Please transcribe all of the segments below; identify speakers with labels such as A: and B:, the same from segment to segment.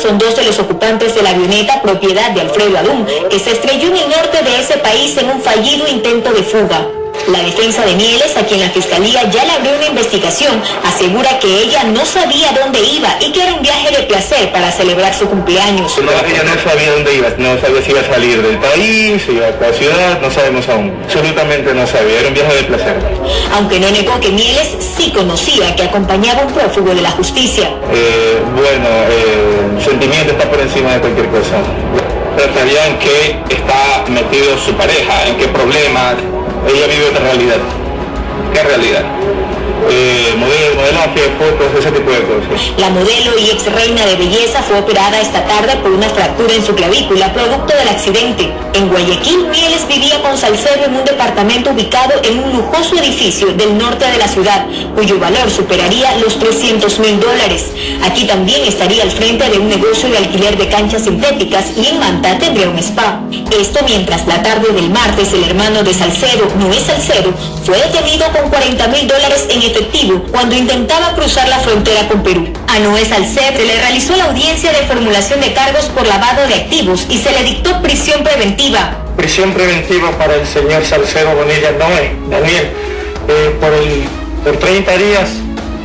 A: Son dos de los ocupantes de la avioneta propiedad de Alfredo Adum, que se estrelló en el norte de ese país en un fallido intento de fuga. La defensa de Mieles, a quien la fiscalía ya le abrió una investigación, asegura que ella no sabía dónde iba y que era un viaje de placer para celebrar su cumpleaños.
B: No, ella no sabía dónde iba, no sabía si iba a salir del país, si iba a la ciudad, no sabemos aún. Absolutamente no sabía, era un viaje de placer.
A: Aunque no negó que Mieles sí conocía que acompañaba a un prófugo de la justicia.
B: Eh, bueno, eh, el sentimiento está por encima de cualquier cosa.
C: Pero sabían que está metido su pareja, en qué problema,
B: ella vive otra realidad.
C: ¿Qué realidad?
B: Eh, modelo, fotos, ese tipo de cosas.
A: La modelo y ex reina de belleza fue operada esta tarde por una fractura en su clavícula, producto del accidente. En Guayaquil, Mieles vivía con Salcedo en un departamento ubicado en un lujoso edificio del norte de la ciudad, cuyo valor superaría los 300 mil dólares. Aquí también estaría al frente de un negocio de alquiler de canchas sintéticas y en Manta tendría un spa. Esto mientras la tarde del martes el hermano de Salcedo, Noé Salcedo, fue detenido con 40 mil dólares en efectivo cuando intentaba cruzar la frontera con Perú. A Noé Salcedo se le realizó la audiencia de formulación de cargos por lavado de activos y se le dictó prisión preventiva.
D: Prisión preventiva para el señor Salcedo Bonilla Noé, Daniel, eh, por, el, por 30 días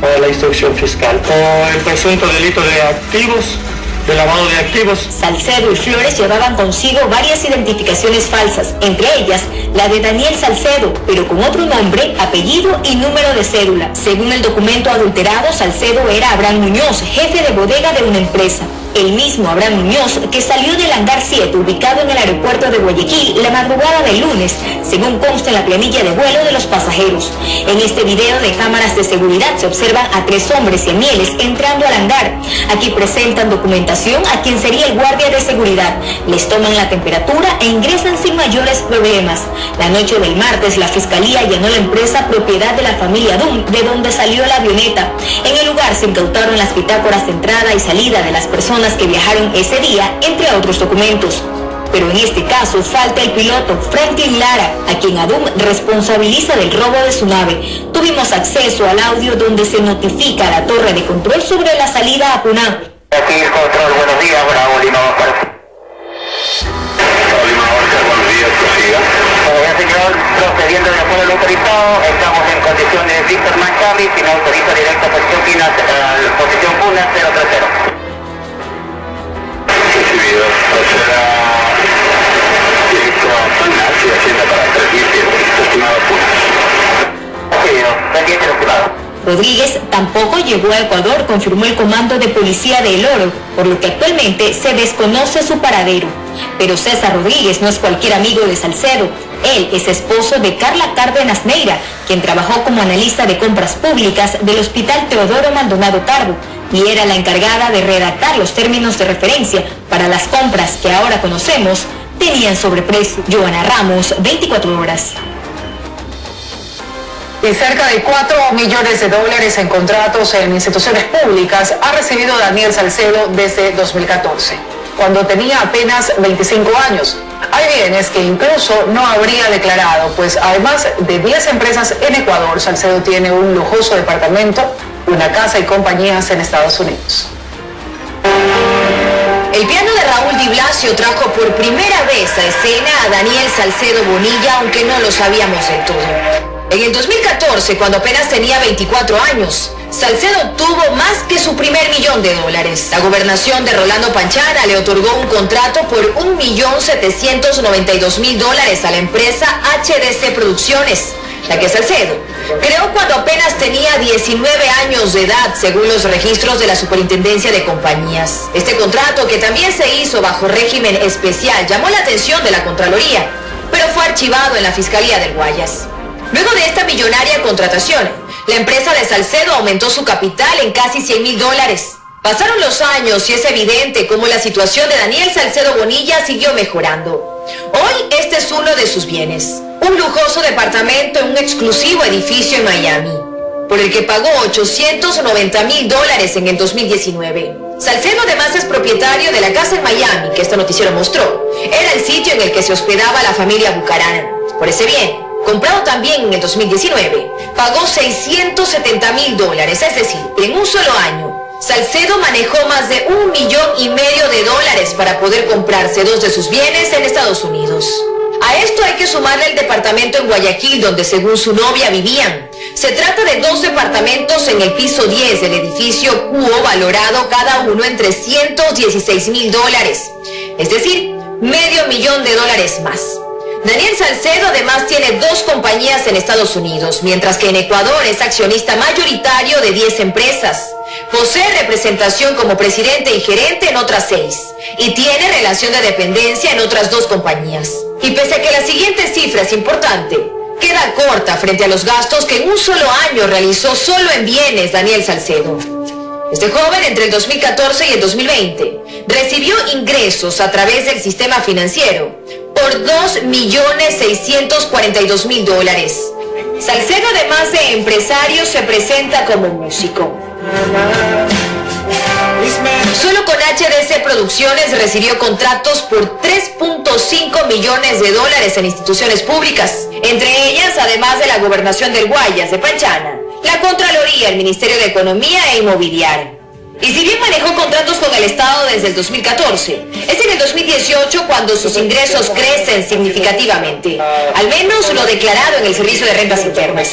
D: para la instrucción fiscal. Por el presunto delito de activos de lavado de activos.
A: Salcedo y Flores llevaban consigo varias identificaciones falsas, entre ellas la de Daniel Salcedo, pero con otro nombre, apellido y número de cédula. Según el documento adulterado, Salcedo era Abraham Muñoz, jefe de bodega de una empresa el mismo Abraham Muñoz, que salió del hangar 7 ubicado en el aeropuerto de Guayaquil la madrugada del lunes, según consta en la planilla de vuelo de los pasajeros. En este video de cámaras de seguridad se observan a tres hombres y mieles entrando al hangar. Aquí presentan documentación a quien sería el guardia de seguridad. Les toman la temperatura e ingresan sin mayores problemas. La noche del martes, la fiscalía allanó la empresa propiedad de la familia Dum, de donde salió la avioneta. En el lugar se incautaron las bitácoras de entrada y salida de las personas que viajaron ese día, entre otros documentos. Pero en este caso falta el piloto Franklin Lara, a quien ADUM responsabiliza del robo de su nave. Tuvimos acceso al audio donde se notifica a la torre de control sobre la salida a Puná.
E: Aquí control, buenos días, Bravo Lima.
C: Lima buenos días, prosiga.
E: Bien, señor, procediendo de acuerdo al autorizado, estamos en condiciones de Víctor Manchami, sin autoriza directa posición Puna, eh, posición Puna 030.
A: Rodríguez tampoco llegó a Ecuador, confirmó el comando de policía de El Oro, por lo que actualmente se desconoce su paradero. Pero César Rodríguez no es cualquier amigo de Salcedo. Él es esposo de Carla Cárdenas Neira, quien trabajó como analista de compras públicas del Hospital Teodoro Maldonado Tardo y era la encargada de redactar los términos de referencia para las compras que ahora conocemos tenían sobreprecio. Joana Ramos, 24 horas.
F: Y cerca de 4 millones de dólares en contratos en instituciones públicas ha recibido Daniel Salcedo desde 2014, cuando tenía apenas 25 años. Hay bienes que incluso no habría declarado, pues además de 10 empresas en Ecuador, Salcedo tiene un lujoso departamento, una casa y compañías en Estados Unidos.
G: El piano de Raúl Di Blasio trajo por primera vez a escena a Daniel Salcedo Bonilla, aunque no lo sabíamos del todo. En el 2014, cuando apenas tenía 24 años, Salcedo tuvo más que su primer millón de dólares. La gobernación de Rolando Panchana le otorgó un contrato por 1.792.000 dólares a la empresa HDC Producciones, la que Salcedo creó cuando apenas tenía 19 años de edad, según los registros de la Superintendencia de Compañías. Este contrato, que también se hizo bajo régimen especial, llamó la atención de la Contraloría, pero fue archivado en la Fiscalía del Guayas. Luego de esta millonaria contratación, la empresa de Salcedo aumentó su capital en casi 100 mil dólares. Pasaron los años y es evidente cómo la situación de Daniel Salcedo Bonilla siguió mejorando. Hoy este es uno de sus bienes, un lujoso departamento en un exclusivo edificio en Miami, por el que pagó 890 mil dólares en el 2019. Salcedo además es propietario de la casa en Miami, que este noticiero mostró. Era el sitio en el que se hospedaba la familia Bucarán. Por ese bien, comprado también en el 2019, pagó 670 mil dólares, es decir, en un solo año Salcedo manejó más de un millón y medio de dólares para poder comprarse dos de sus bienes en Estados Unidos. A esto hay que sumarle el departamento en Guayaquil, donde según su novia vivían. Se trata de dos departamentos en el piso 10 del edificio Cuo, valorado cada uno en 316 mil dólares. Es decir, medio millón de dólares más. Daniel Salcedo además tiene dos compañías en Estados Unidos, mientras que en Ecuador es accionista mayoritario de 10 empresas. Posee representación como presidente y gerente en otras seis y tiene relación de dependencia en otras dos compañías. Y pese a que la siguiente cifra es importante, queda corta frente a los gastos que en un solo año realizó solo en bienes Daniel Salcedo. Este joven entre el 2014 y el 2020 recibió ingresos a través del sistema financiero por 2.642.000 dólares. Salcedo, además de empresario, se presenta como músico. Solo con HDC Producciones recibió contratos por 3.5 millones de dólares en instituciones públicas, entre ellas, además de la Gobernación del Guayas de Panchana, la Contraloría, el Ministerio de Economía e Inmobiliaria. Y si bien manejó contratos con el Estado desde el 2014, es en el 2018 cuando sus ingresos crecen significativamente, al menos lo declarado en el Servicio de Rentas Internas.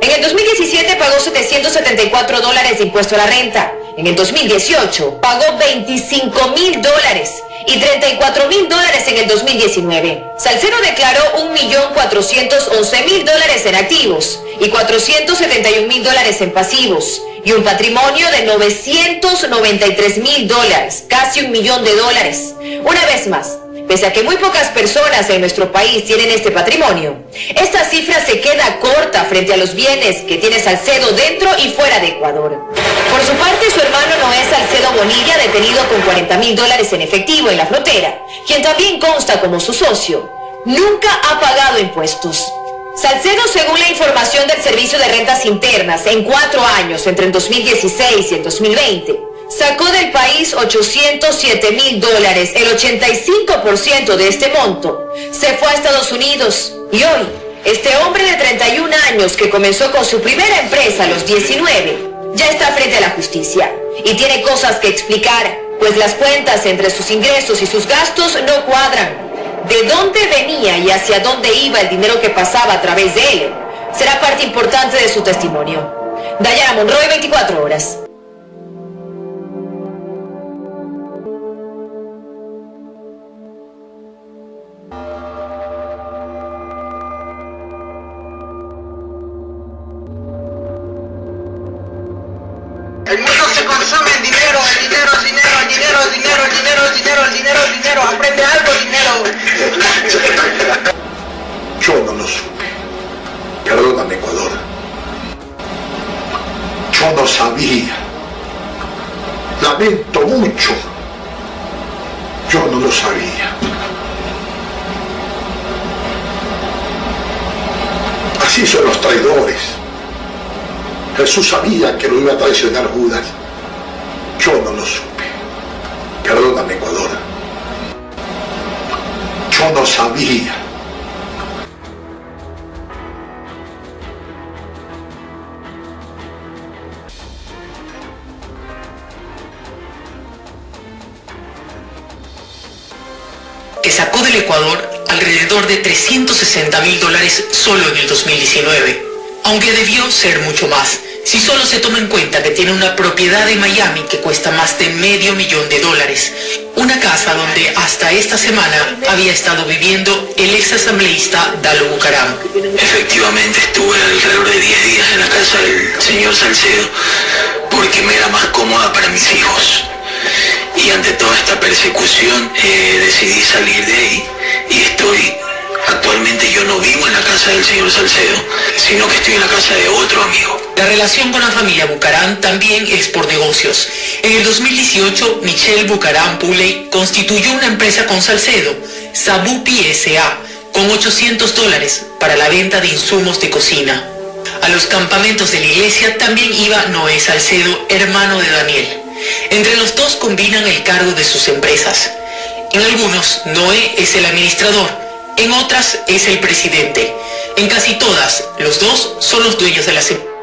G: En el 2017 pagó 774 dólares de impuesto a la renta. En el 2018 pagó 25 mil dólares y 34 mil dólares en el 2019. Salcero declaró 1.411.000 dólares en activos y 471 mil dólares en pasivos y un patrimonio de 993 mil dólares, casi un millón de dólares. Una vez más, pese a que muy pocas personas en nuestro país tienen este patrimonio, esta cifra se queda corta frente a los bienes que tiene Salcedo dentro y fuera de Ecuador. Por su parte, su hermano Noé Salcedo Bonilla, detenido con 40 mil dólares en efectivo en la frontera, quien también consta como su socio, nunca ha pagado impuestos. Salcedo, según la información del Servicio de Rentas Internas, en cuatro años, entre el 2016 y el 2020, sacó del país 807 mil dólares. El 85% de este monto se fue a Estados Unidos. Y hoy, este hombre de 31 años que comenzó con su primera empresa a los 19, ya está frente a la justicia y tiene cosas que explicar, pues las cuentas entre sus ingresos y sus gastos no cuadran de dónde venía y hacia dónde iba el dinero que pasaba a través de él será parte importante de su testimonio. Dayana Monroy, 24 horas.
H: El mundo se consume en dinero, el dinero, dinero, dinero, dinero, dinero, dinero, dinero. Aprende algo, dinero.
I: Yo no lo supe. Perdóname, Ecuador. Yo no sabía. Lamento mucho. Yo no lo sabía. Así son los traidores. Jesús sabía que lo iba a traicionar Judas. Yo no lo supe. Perdóname, Ecuador. Yo no sabía.
J: que sacó del Ecuador alrededor de 360 mil dólares solo en el 2019, aunque debió ser mucho más, si solo se toma en cuenta que tiene una propiedad en Miami que cuesta más de medio millón de dólares, una casa donde hasta esta semana había estado viviendo el ex asambleísta Dalo Bucaram.
K: Efectivamente estuve alrededor de 10 días en la casa del señor Salcedo porque me era más cómoda para mis hijos. Y ante toda esta persecución eh, decidí salir de ahí y estoy, actualmente yo no vivo en la casa del señor Salcedo, sino que estoy en la casa de otro amigo.
J: La relación con la familia Bucaram también es por negocios. En el 2018, Michelle Bucaram Puley constituyó una empresa con Salcedo, Sabupi S.A., con 800 dólares para la venta de insumos de cocina. A los campamentos de la iglesia también iba Noé Salcedo, hermano de Daniel. Entre los dos combinan el cargo de sus empresas. En algunos, Noé es el administrador, en otras es el presidente. En casi todas, los dos son los dueños de las empresas.